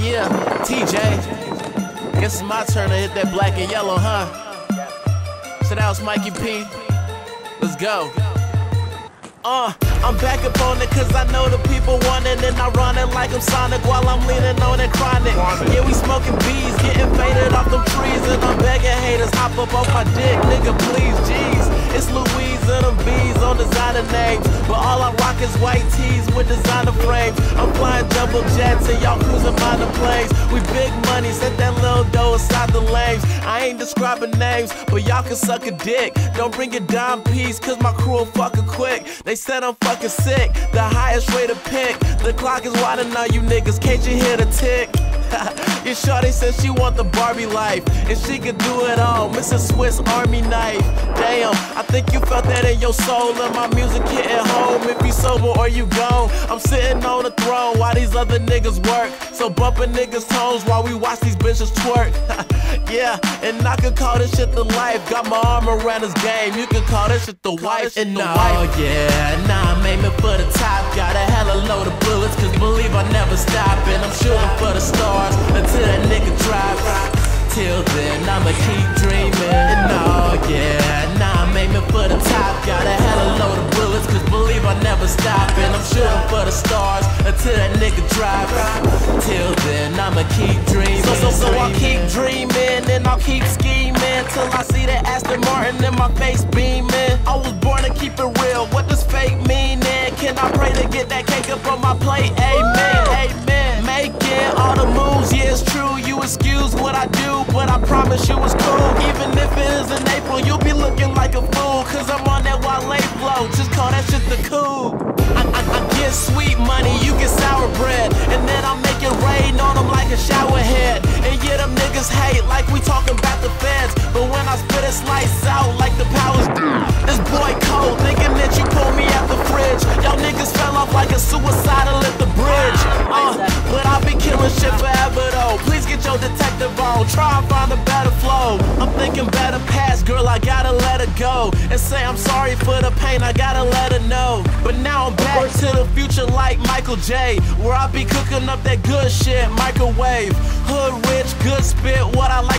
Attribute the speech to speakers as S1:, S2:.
S1: Yeah, TJ. Guess it's my turn to hit that black and yellow, huh? So that was Mikey P. Let's go. Uh, I'm back up on it cause I know the people want it And I run it like I'm Sonic while I'm leaning on it chronic Yeah, we smoking bees, getting faded off them trees And I'm begging haters, hop up off my dick, nigga please, jeez with designer frames I'm flying double jets and y'all cruising planes We big money, set that little dough aside the lanes I ain't describing names, but y'all can suck a dick Don't bring your dime piece cause my crew will fucking quick they said I'm fucking sick, the highest rate of pick. The clock is winding on you niggas, can't you hear the tick? Your shorty said she want the Barbie life, and she could do it all. Mrs. Swiss Army knife. Damn, I think you felt that in your soul, and my music hitting home. Sober or you gone, I'm sitting on the throne while these other niggas work. So bumping niggas' tones while we watch these bitches twerk. yeah, and I can call this shit the life. Got my arm around this game. You can call this shit the wife. And the oh, wife. yeah, nah, I'm aiming for the top. Got a hella load of bullets, cause believe I never stop. And I'm shooting for the stars until that nigga drops. Till then, I'ma keep dreaming. And oh yeah, the stars until that nigga drops. Till then, I'ma keep dreaming. So, so, so I'll keep dreaming and I'll keep scheming till I see that Aston Martin in my face beaming. I was born to keep it real. What does fake mean? And can I pray to get that cake up on my plate? Amen, amen. Making all the moves, yeah, it's true. You excuse what I do, but I promise you it's cool. Even if it is in April, you'll be looking like a fool. A better flow. I'm thinking better past, girl, I gotta let her go. And say I'm sorry for the pain, I gotta let her know. But now I'm back to the future like Michael J. Where I be cooking up that good shit, microwave. Hood rich, good spit, what I like.